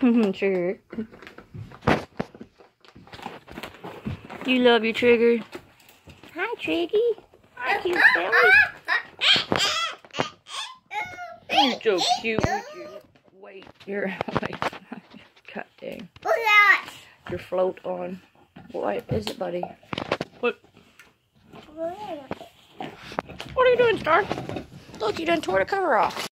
Mm-hmm, trigger. You love your Trigger. Hi, Triggy. Hi, cute belly. You're so cute with your weight. Your weight. God dang. Your float on. What is it, buddy? What? What are you doing, Star? Look, you done tore the cover off.